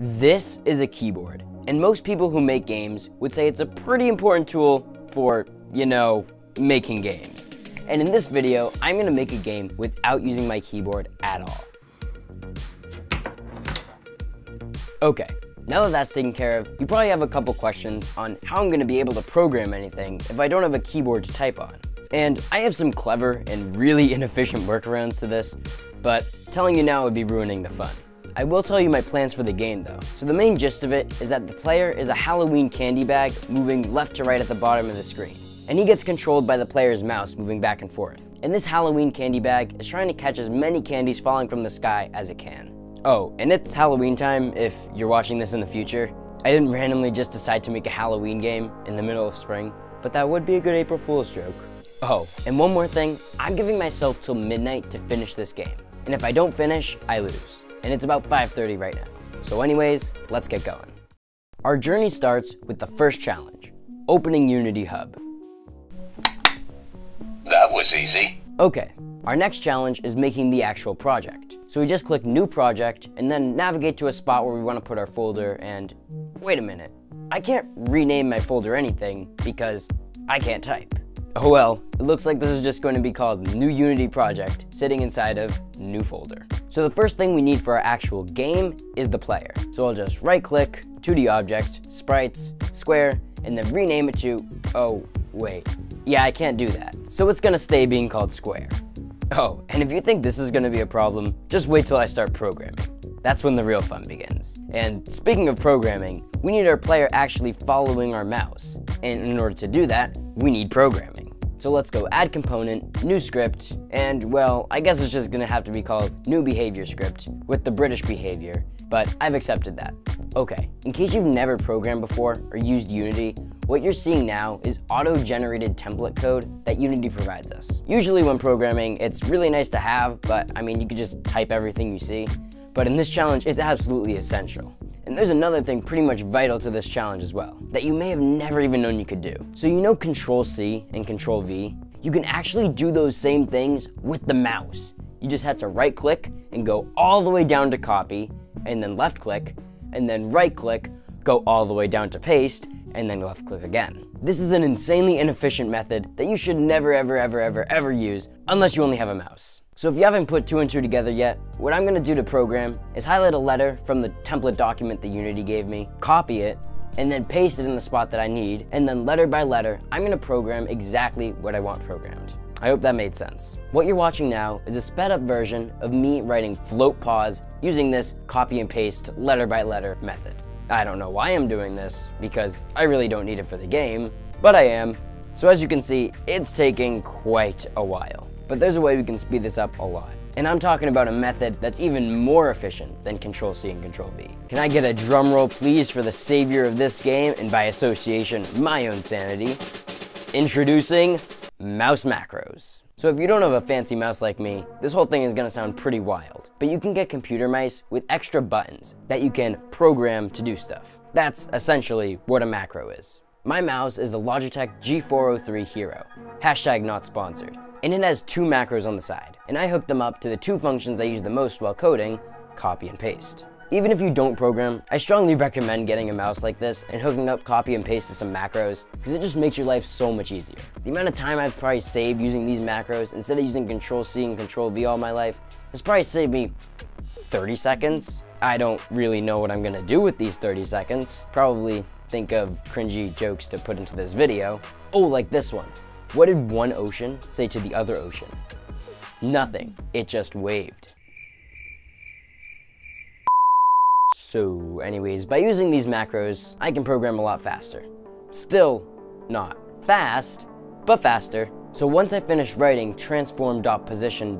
This is a keyboard, and most people who make games would say it's a pretty important tool for, you know, making games. And in this video, I'm gonna make a game without using my keyboard at all. Okay, now that that's taken care of, you probably have a couple questions on how I'm gonna be able to program anything if I don't have a keyboard to type on. And I have some clever and really inefficient workarounds to this, but telling you now would be ruining the fun. I will tell you my plans for the game though. So the main gist of it is that the player is a Halloween candy bag moving left to right at the bottom of the screen. And he gets controlled by the player's mouse moving back and forth. And this Halloween candy bag is trying to catch as many candies falling from the sky as it can. Oh, and it's Halloween time if you're watching this in the future. I didn't randomly just decide to make a Halloween game in the middle of spring, but that would be a good April Fool's joke. Oh, and one more thing, I'm giving myself till midnight to finish this game. And if I don't finish, I lose and it's about 5.30 right now. So anyways, let's get going. Our journey starts with the first challenge, opening Unity Hub. That was easy. Okay, our next challenge is making the actual project. So we just click New Project and then navigate to a spot where we want to put our folder and... Wait a minute, I can't rename my folder anything because I can't type. Oh well, it looks like this is just going to be called New Unity Project, sitting inside of New Folder. So the first thing we need for our actual game is the player. So I'll just right click, 2D objects, sprites, square, and then rename it to, oh, wait. Yeah, I can't do that. So it's gonna stay being called square. Oh, and if you think this is gonna be a problem, just wait till I start programming. That's when the real fun begins. And speaking of programming, we need our player actually following our mouse. And in order to do that, we need programming. So let's go add component, new script, and well, I guess it's just gonna have to be called new behavior script with the British behavior, but I've accepted that. Okay, in case you've never programmed before or used Unity, what you're seeing now is auto-generated template code that Unity provides us. Usually when programming, it's really nice to have, but I mean, you could just type everything you see. But in this challenge, it's absolutely essential. And there's another thing pretty much vital to this challenge as well, that you may have never even known you could do. So you know Control C and Control V? You can actually do those same things with the mouse. You just have to right click and go all the way down to copy, and then left click, and then right click, go all the way down to paste, and then left click again. This is an insanely inefficient method that you should never ever ever ever ever use unless you only have a mouse. So if you haven't put two and two together yet, what I'm gonna do to program is highlight a letter from the template document that Unity gave me, copy it, and then paste it in the spot that I need, and then letter by letter, I'm gonna program exactly what I want programmed. I hope that made sense. What you're watching now is a sped up version of me writing float pause using this copy and paste letter by letter method. I don't know why I'm doing this, because I really don't need it for the game, but I am. So as you can see, it's taking quite a while but there's a way we can speed this up a lot. And I'm talking about a method that's even more efficient than Control C and Control V. Can I get a drum roll please for the savior of this game and by association my own sanity? Introducing mouse macros. So if you don't have a fancy mouse like me, this whole thing is gonna sound pretty wild. But you can get computer mice with extra buttons that you can program to do stuff. That's essentially what a macro is. My mouse is the Logitech G403 Hero, hashtag not sponsored and it has two macros on the side. And I hooked them up to the two functions I use the most while coding, copy and paste. Even if you don't program, I strongly recommend getting a mouse like this and hooking up copy and paste to some macros because it just makes your life so much easier. The amount of time I've probably saved using these macros instead of using Control C and Control V all my life has probably saved me 30 seconds. I don't really know what I'm gonna do with these 30 seconds. Probably think of cringy jokes to put into this video. Oh, like this one. What did one ocean say to the other ocean? Nothing. It just waved. So anyways, by using these macros, I can program a lot faster. Still not fast, but faster. So once I finished writing transform.position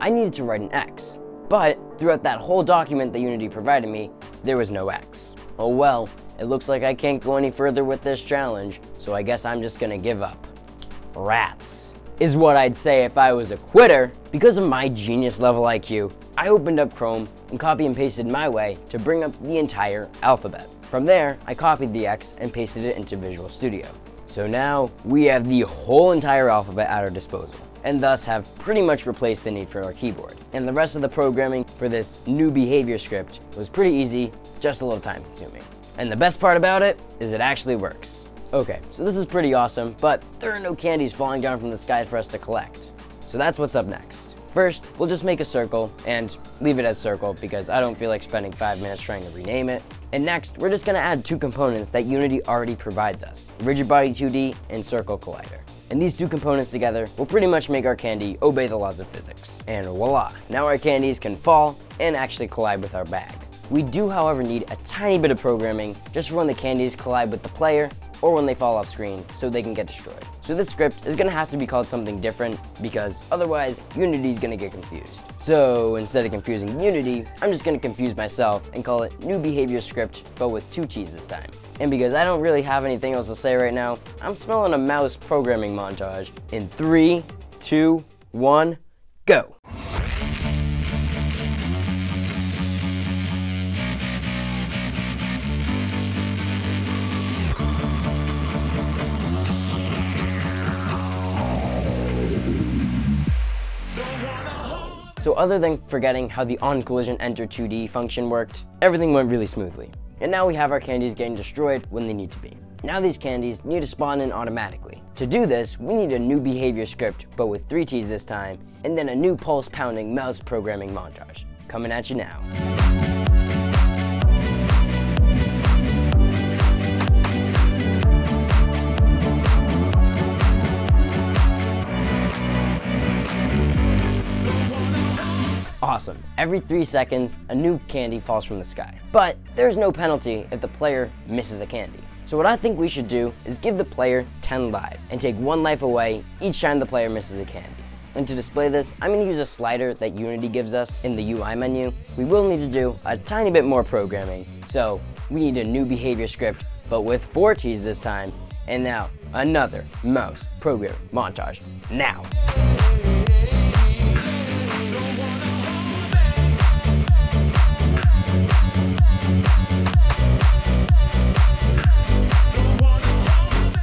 I needed to write an X. But throughout that whole document that Unity provided me, there was no X. Oh well, it looks like I can't go any further with this challenge, so I guess I'm just gonna give up rats is what I'd say if I was a quitter. Because of my genius level IQ, I opened up Chrome and copy and pasted my way to bring up the entire alphabet. From there, I copied the X and pasted it into Visual Studio. So now we have the whole entire alphabet at our disposal and thus have pretty much replaced the need for our keyboard. And the rest of the programming for this new behavior script was pretty easy just a little time consuming. And the best part about it is it actually works. Okay, so this is pretty awesome, but there are no candies falling down from the sky for us to collect. So that's what's up next. First, we'll just make a circle and leave it as circle because I don't feel like spending five minutes trying to rename it. And next, we're just gonna add two components that Unity already provides us, Rigid Body 2D and Circle Collider. And these two components together will pretty much make our candy obey the laws of physics. And voila, now our candies can fall and actually collide with our bag. We do, however, need a tiny bit of programming just for when the candies collide with the player or when they fall off screen so they can get destroyed. So this script is gonna have to be called something different because otherwise Unity is gonna get confused. So instead of confusing Unity, I'm just gonna confuse myself and call it new behavior script, but with two T's this time. And because I don't really have anything else to say right now, I'm smelling a mouse programming montage in three, two, one, go. Other than forgetting how the on-collision enter 2D function worked, everything went really smoothly. And now we have our candies getting destroyed when they need to be. Now these candies need to spawn in automatically. To do this, we need a new behavior script, but with three T's this time, and then a new pulse pounding mouse programming montage. Coming at you now. Awesome. Every three seconds, a new candy falls from the sky. But there's no penalty if the player misses a candy. So what I think we should do is give the player 10 lives and take one life away each time the player misses a candy. And to display this, I'm going to use a slider that Unity gives us in the UI menu. We will need to do a tiny bit more programming. So we need a new behavior script, but with four T's this time. And now another mouse program montage. Now.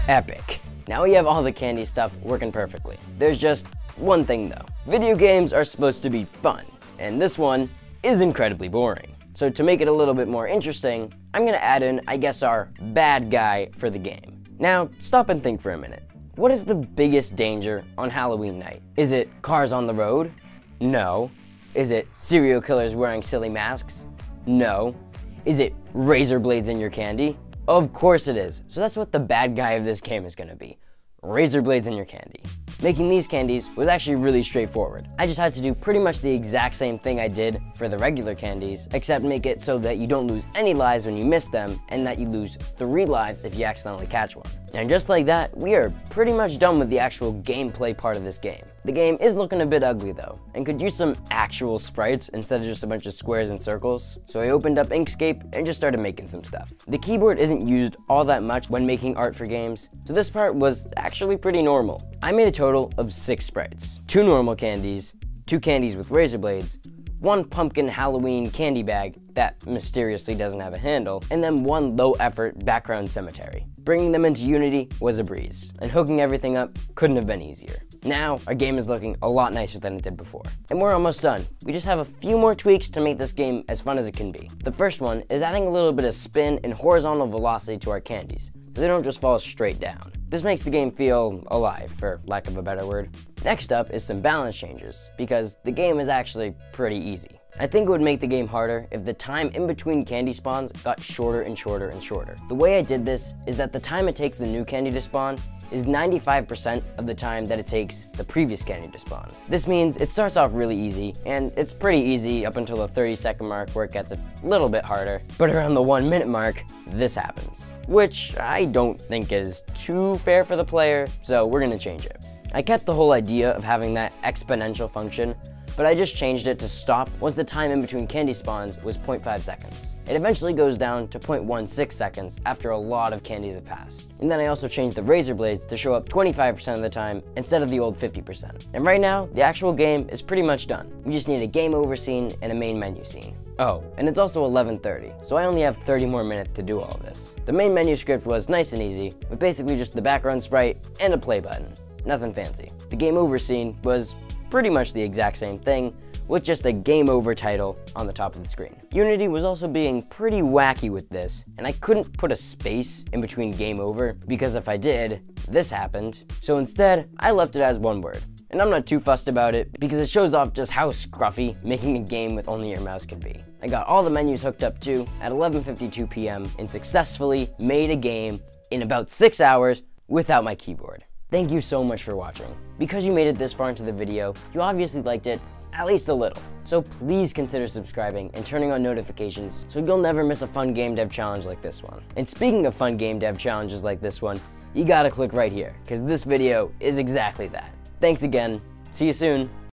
Epic. Now we have all the candy stuff working perfectly. There's just one thing though. Video games are supposed to be fun, and this one is incredibly boring. So to make it a little bit more interesting, I'm gonna add in, I guess, our bad guy for the game. Now, stop and think for a minute. What is the biggest danger on Halloween night? Is it cars on the road? No. Is it serial killers wearing silly masks? No. Is it razor blades in your candy? Of course it is. So that's what the bad guy of this game is gonna be. Razor blades in your candy. Making these candies was actually really straightforward. I just had to do pretty much the exact same thing I did for the regular candies, except make it so that you don't lose any lives when you miss them, and that you lose three lives if you accidentally catch one. And just like that, we are pretty much done with the actual gameplay part of this game. The game is looking a bit ugly though, and could use some actual sprites instead of just a bunch of squares and circles. So I opened up Inkscape and just started making some stuff. The keyboard isn't used all that much when making art for games, so this part was actually pretty normal. I made a total of six sprites. Two normal candies, two candies with razor blades, one pumpkin Halloween candy bag that mysteriously doesn't have a handle, and then one low effort background cemetery. Bringing them into Unity was a breeze, and hooking everything up couldn't have been easier. Now, our game is looking a lot nicer than it did before. And we're almost done. We just have a few more tweaks to make this game as fun as it can be. The first one is adding a little bit of spin and horizontal velocity to our candies, so they don't just fall straight down. This makes the game feel alive, for lack of a better word. Next up is some balance changes, because the game is actually pretty easy. I think it would make the game harder if the time in between candy spawns got shorter and shorter and shorter. The way I did this is that the time it takes the new candy to spawn is 95% of the time that it takes the previous candy to spawn. This means it starts off really easy, and it's pretty easy up until the 30 second mark where it gets a little bit harder, but around the one minute mark, this happens. Which I don't think is too fair for the player, so we're gonna change it. I kept the whole idea of having that exponential function but I just changed it to stop once the time in between candy spawns was 0.5 seconds. It eventually goes down to 0.16 seconds after a lot of candies have passed. And then I also changed the razor blades to show up 25% of the time instead of the old 50%. And right now, the actual game is pretty much done. We just need a game over scene and a main menu scene. Oh, and it's also 11.30, so I only have 30 more minutes to do all this. The main menu script was nice and easy, with basically just the background sprite and a play button. Nothing fancy. The game over scene was pretty much the exact same thing, with just a game over title on the top of the screen. Unity was also being pretty wacky with this, and I couldn't put a space in between game over because if I did, this happened. So instead, I left it as one word. And I'm not too fussed about it because it shows off just how scruffy making a game with only your mouse can be. I got all the menus hooked up too at 11.52 p.m. and successfully made a game in about six hours without my keyboard. Thank you so much for watching. Because you made it this far into the video, you obviously liked it at least a little. So please consider subscribing and turning on notifications so you'll never miss a fun game dev challenge like this one. And speaking of fun game dev challenges like this one, you gotta click right here, because this video is exactly that. Thanks again. See you soon.